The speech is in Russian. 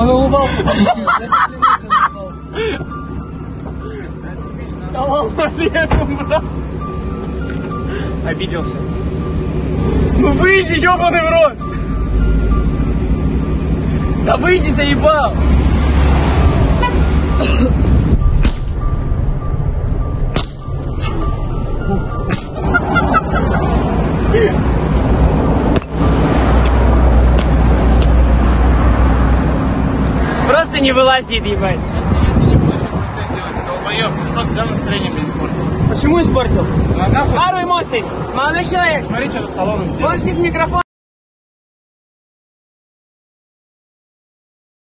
Он улыбался, улыбался. Салам алейкум, брат. Обиделся. Ну выйди, ебаный в рот. Да выйди, заебал. Просто не вылазит, ебать. Я не буду сейчас контент делать, долбоёб. Ты просто взял настроение мне испортил. Почему испортил? Ну, а нахуй? Пару эмоций. Молодой человек. Смотри, что с салоном сделал. Можете в микрофон.